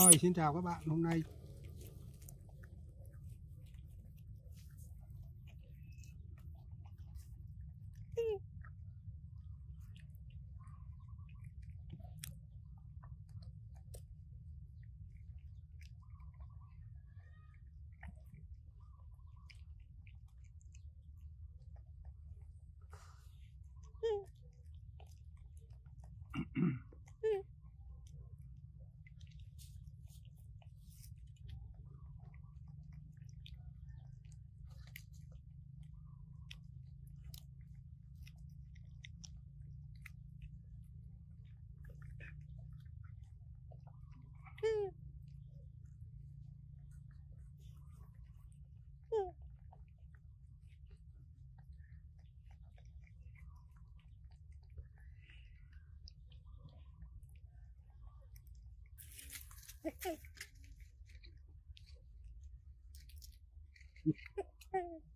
Rồi, xin chào các bạn. Hôm nay Okay.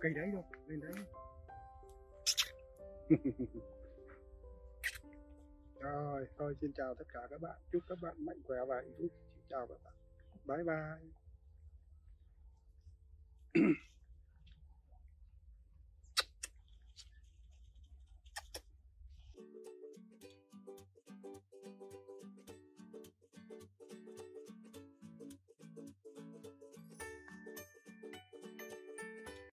cây đấy đâu, lên đấy. Rồi, thôi xin chào tất cả các bạn. Chúc các bạn mạnh khỏe và hạnh phúc. Xin chào các bạn. Bye bye.